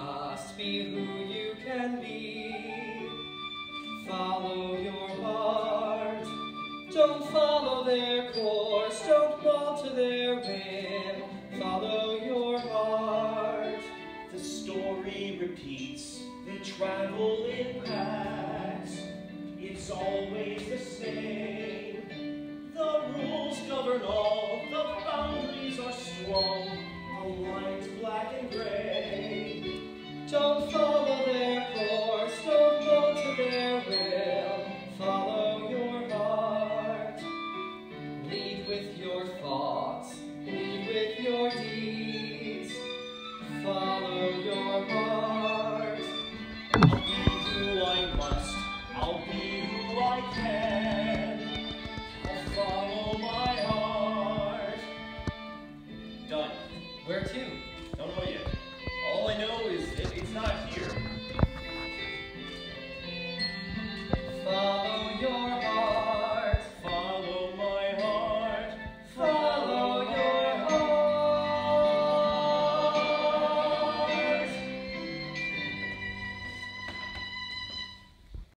must be who you can be. Follow your heart. Don't follow their course. Don't fall to their whim. Follow your heart. The story repeats. They travel in packs. It's always the same. The rules govern all. The boundaries are strong. The lines black and gray. Don't follow their course, don't go to their will. Follow your heart. Lead with your thoughts, lead with your deeds. Follow your heart. I'll be who I must. I'll be who I can. I'll follow my heart. Done. Where to? Don't know yet.